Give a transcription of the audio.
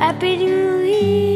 Happy New Year.